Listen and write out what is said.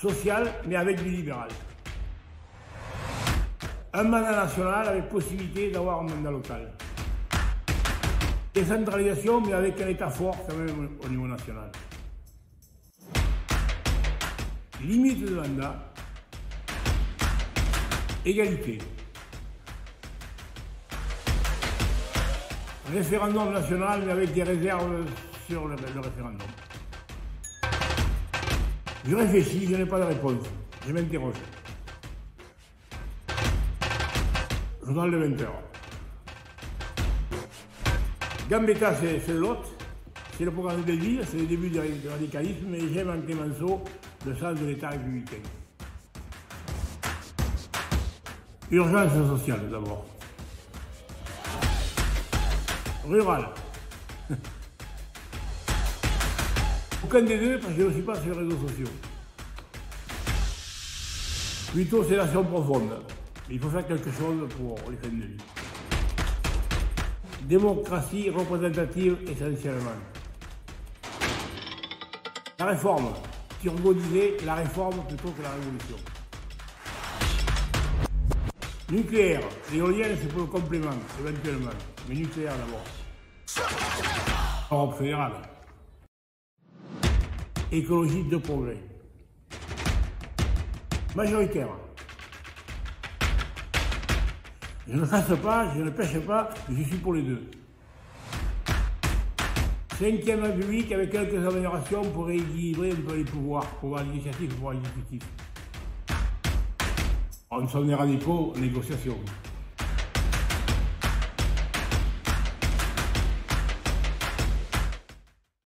social, mais avec du libéral. Un mandat national avec possibilité d'avoir un mandat local. Décentralisation, mais avec un État fort quand même au niveau national. Limite de mandat. Égalité. Référendum national, mais avec des réserves sur le, référendum. Je réfléchis, je n'ai pas de réponse. Je m'interroge. Journal de 20 heures. Gambetta, c'est l'autre. C'est le programme de vie, c'est le début du radicalisme, et j'aime en Clémenceau le sens de l'État républicain. Urgence sociale d'abord. Rural. Aucun des deux, parce que je ne suis pas sur les réseaux sociaux. Plutôt, c'est l'action profonde. Il faut faire quelque chose pour les fins de vie. Démocratie représentative essentiellement. La réforme. Turbo disait la réforme plutôt que la révolution. Nucléaire. L'éolienne, c'est pour le complément, éventuellement. Mais nucléaire d'abord. Europe fédérale. Écologie de progrès. Majoritaire. Je ne chasse pas, je ne pêche pas, je suis pour les deux. Cinquième République avec quelques améliorations pour équilibrer un peu les pouvoirs, pouvoir législatif pouvoir exécutif. On s'en est radicaux, négociation.